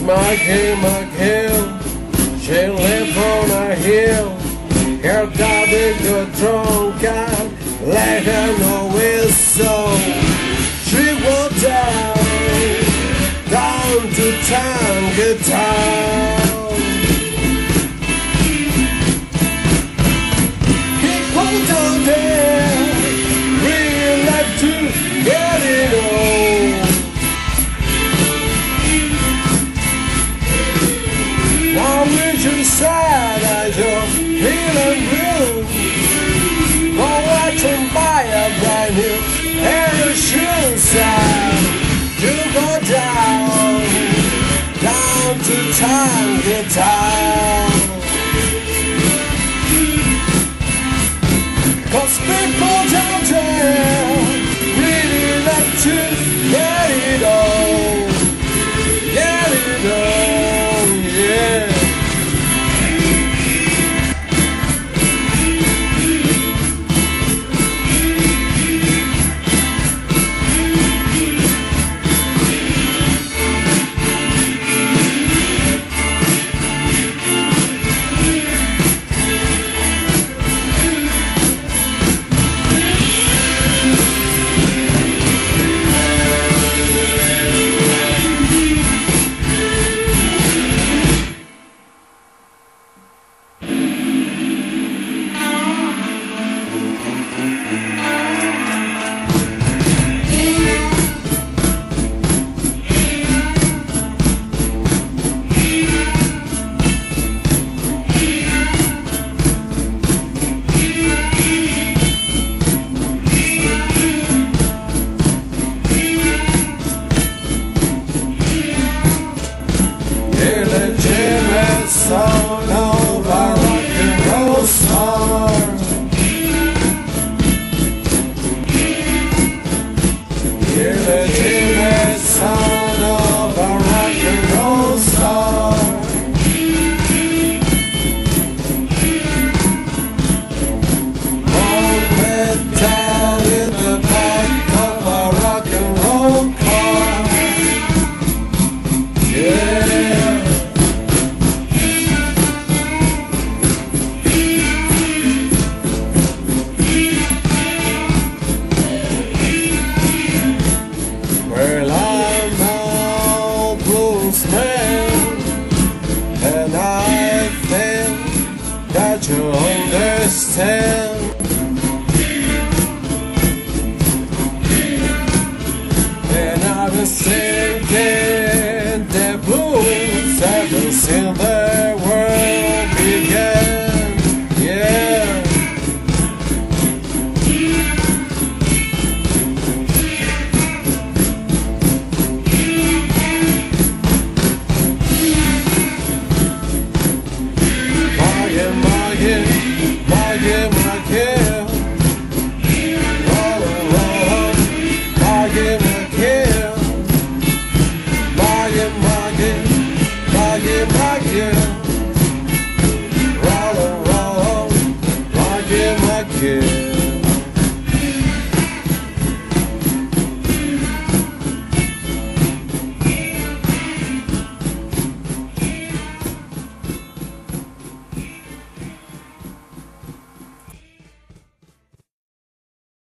Maggie McGill, she lived on a hill. Her daddy got drunk and let her know Now Richard sad as you're feeling blue. Go out and buy a brand new pair of shoes. And you go down, down to Town. Cause Illegitimate son you understand.